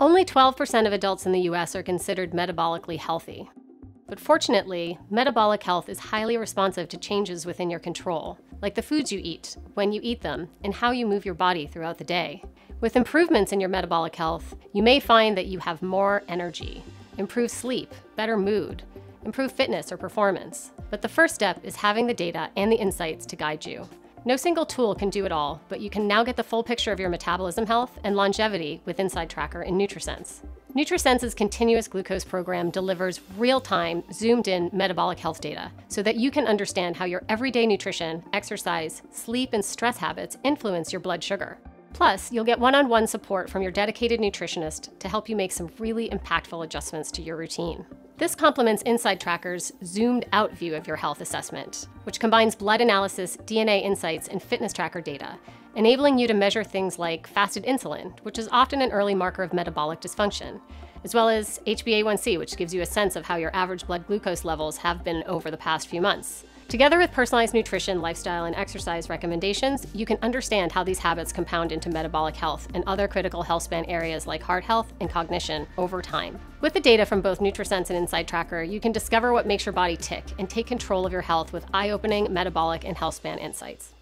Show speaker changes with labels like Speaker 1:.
Speaker 1: Only 12% of adults in the US are considered metabolically healthy. But fortunately, metabolic health is highly responsive to changes within your control, like the foods you eat, when you eat them, and how you move your body throughout the day. With improvements in your metabolic health, you may find that you have more energy, improved sleep, better mood, improved fitness or performance. But the first step is having the data and the insights to guide you. No single tool can do it all, but you can now get the full picture of your metabolism health and longevity with InsideTracker in NutriSense. NutriSense's continuous glucose program delivers real-time, zoomed-in metabolic health data so that you can understand how your everyday nutrition, exercise, sleep, and stress habits influence your blood sugar. Plus, you'll get one-on-one support from your dedicated nutritionist to help you make some really impactful adjustments to your routine. This complements InsideTracker's zoomed out view of your health assessment, which combines blood analysis, DNA insights, and fitness tracker data, enabling you to measure things like fasted insulin, which is often an early marker of metabolic dysfunction, as well as HbA1c, which gives you a sense of how your average blood glucose levels have been over the past few months. Together with personalized nutrition, lifestyle, and exercise recommendations, you can understand how these habits compound into metabolic health and other critical health span areas like heart health and cognition over time. With the data from both NutriSense and InsideTracker, you can discover what makes your body tick and take control of your health with eye-opening metabolic and health span insights.